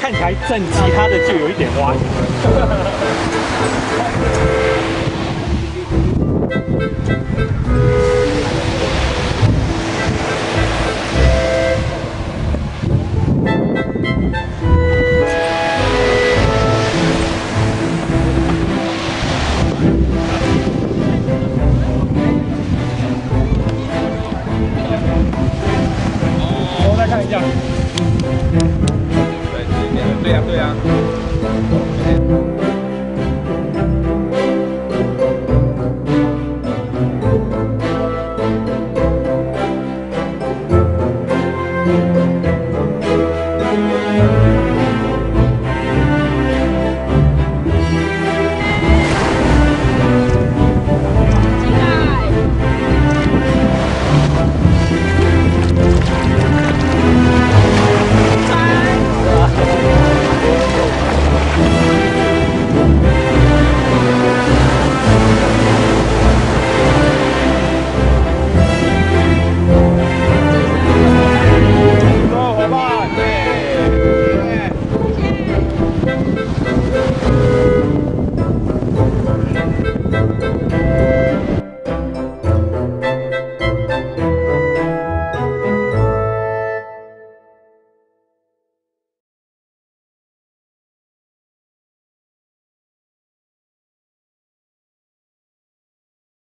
看起来正其他的就有一点歪。好，再看一下。对呀，对呀。